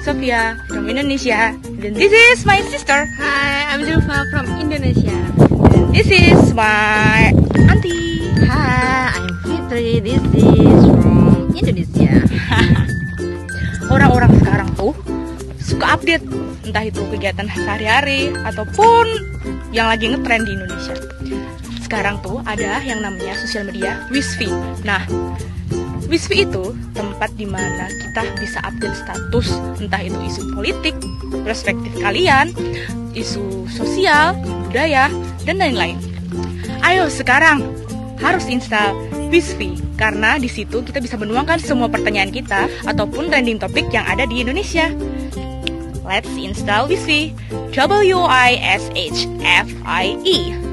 Sofia from Indonesia. And this is my sister. Hi, I'm Zulfa from Indonesia. And this is my auntie. Hi, I'm Fitri. This is from Indonesia. Orang-orang sekarang tuh suka update entah itu kegiatan sehari-hari ataupun yang lagi ngetrend di Indonesia. Sekarang tuh ada yang namanya sosial media Wisfi. Nah, Wisfi itu tempat di mana kita bisa update status entah itu isu politik, perspektif kalian, isu sosial, budaya, dan lain-lain. Ayo sekarang harus install Wisfi karena di situ kita bisa menuangkan semua pertanyaan kita ataupun trending topik yang ada di Indonesia. Let's install Wisfi. W I S H F I E.